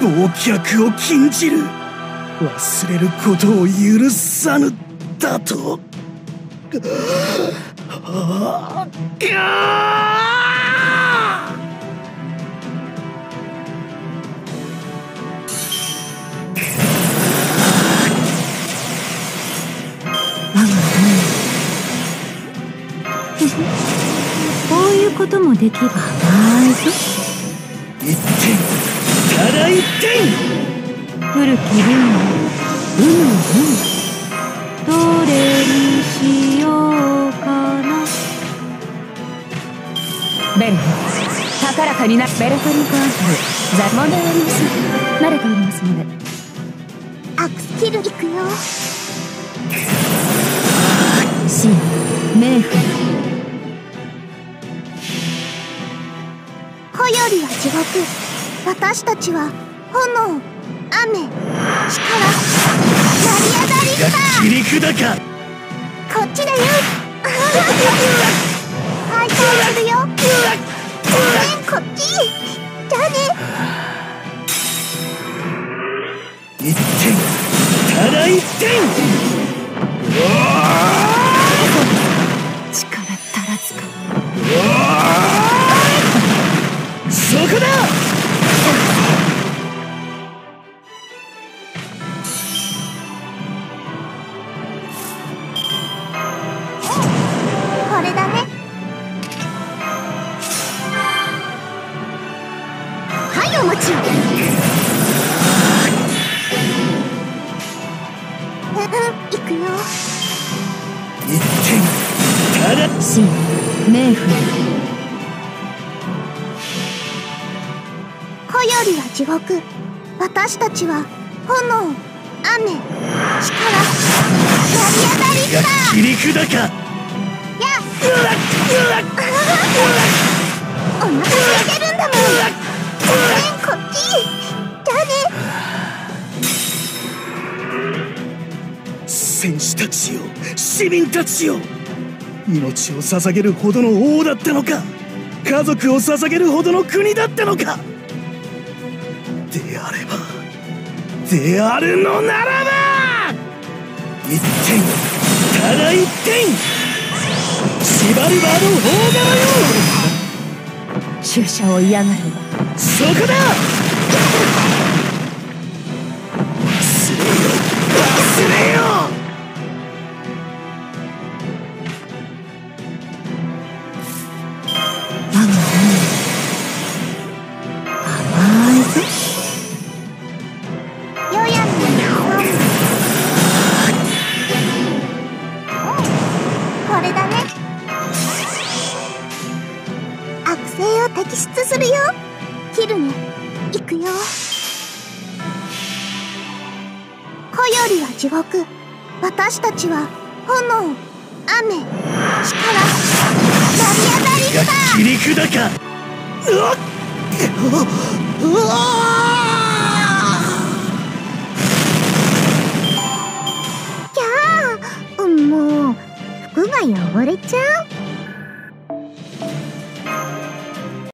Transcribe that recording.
忘却を禁じる。忘れることを許さぬだと。こういうこともできばないぞ一点ただ一点古きルームうぬうぬどれにしようかな。ベル高らかになベルトリンコアントルザ問題ありません慣れておりますので。アクスキル行くよシンメーフ子よりは地獄私たちは炎雨力成りこっちだよ。解体するよ。ごめんこっち。じゃあね。一点ただ一点点ただシンメーフ子よりは地獄。私たちは炎雨力。成り上がり切り砕か。やお腹空いてるんだもん。ごめんこっち。じゃあね。戦士たちよ市民たちよ命を捧げるほどの王だったのか。家族を捧げるほどの国だったのか。であればであるのならば一点ただ一点シバルバーの砲丸よ注射を嫌がるわそこだ性を摘出するよ。キルネ行くよ。子よりは地獄。私たちは炎雨力。成り上がりがか切り砕か。うわっうわじゃあもう服が汚れちゃう